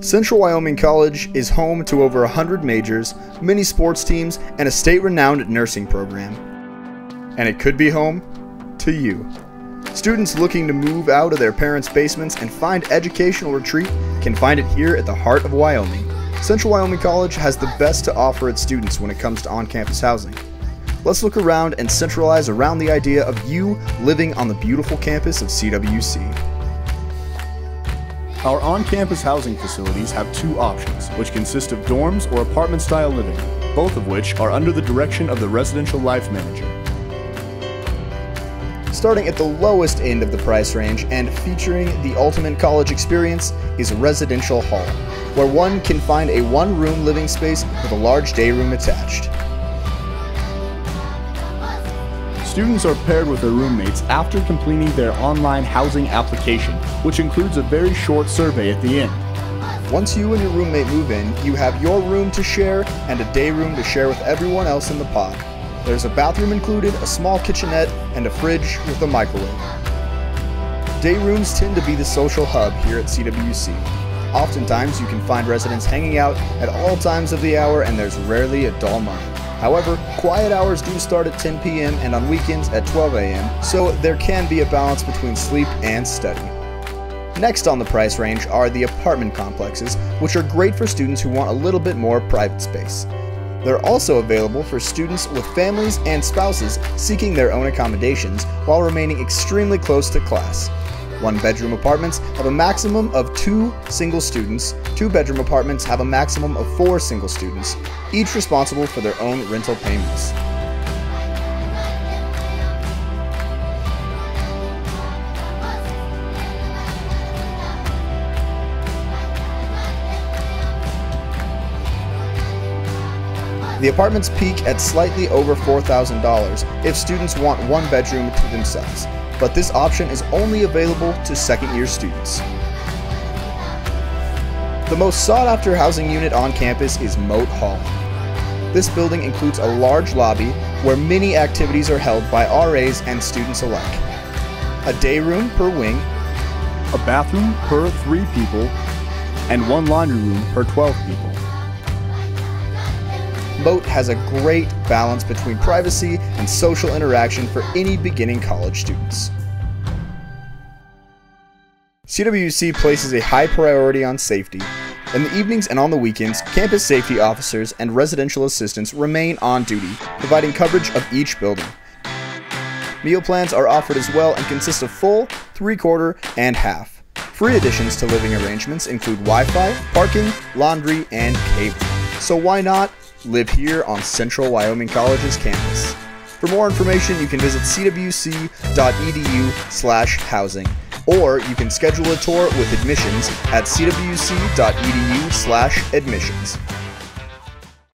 Central Wyoming College is home to over 100 majors, many sports teams, and a state renowned nursing program. And it could be home to you. Students looking to move out of their parents' basements and find educational retreat can find it here at the heart of Wyoming. Central Wyoming College has the best to offer its students when it comes to on campus housing. Let's look around and centralize around the idea of you living on the beautiful campus of CWC. Our on-campus housing facilities have two options, which consist of dorms or apartment-style living, both of which are under the direction of the residential life manager. Starting at the lowest end of the price range and featuring the ultimate college experience is a Residential Hall, where one can find a one-room living space with a large day room attached. Students are paired with their roommates after completing their online housing application, which includes a very short survey at the end. Once you and your roommate move in, you have your room to share and a day room to share with everyone else in the pod. There's a bathroom included, a small kitchenette, and a fridge with a microwave. Day rooms tend to be the social hub here at CWC. Oftentimes, you can find residents hanging out at all times of the hour, and there's rarely a dull moment. However, quiet hours do start at 10 p.m. and on weekends at 12 a.m., so there can be a balance between sleep and study. Next on the price range are the apartment complexes, which are great for students who want a little bit more private space. They're also available for students with families and spouses seeking their own accommodations while remaining extremely close to class. One bedroom apartments have a maximum of two single students, two bedroom apartments have a maximum of four single students, each responsible for their own rental payments. The apartments peak at slightly over $4,000 if students want one bedroom to themselves, but this option is only available to second year students. The most sought after housing unit on campus is Moat Hall. This building includes a large lobby where many activities are held by RAs and students alike. A day room per wing, a bathroom per three people, and one laundry room per 12 people. Moat has a great balance between privacy and social interaction for any beginning college students. CWC places a high priority on safety. In the evenings and on the weekends, campus safety officers and residential assistants remain on duty, providing coverage of each building. Meal plans are offered as well and consist of full, three quarter, and half. Free additions to living arrangements include Wi Fi, parking, laundry, and cable. So why not live here on Central Wyoming College's campus? For more information, you can visit cwc.edu slash housing, or you can schedule a tour with admissions at cwc.edu slash admissions.